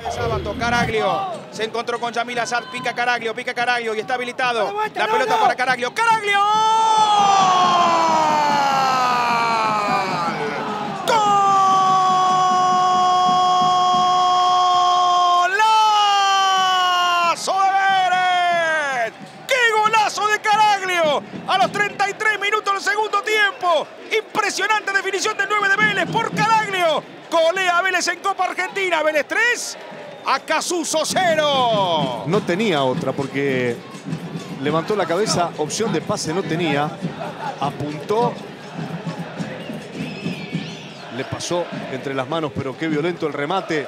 de sábado, Caraglio se encontró con Yamil Azad, pica Caraglio, pica Caraglio y está habilitado. La pelota para Caraglio. ¡Caraglio! ¡Golazo de Vélez! ¡Qué golazo de Caraglio! A los 33 minutos del segundo tiempo. Impresionante definición del 9 de Vélez por Caraglio. Golea Vélez en Copa Argentina. Vélez 3, Acasuso 0. No tenía otra porque levantó la cabeza, opción de pase no tenía, apuntó, le pasó entre las manos, pero qué violento el remate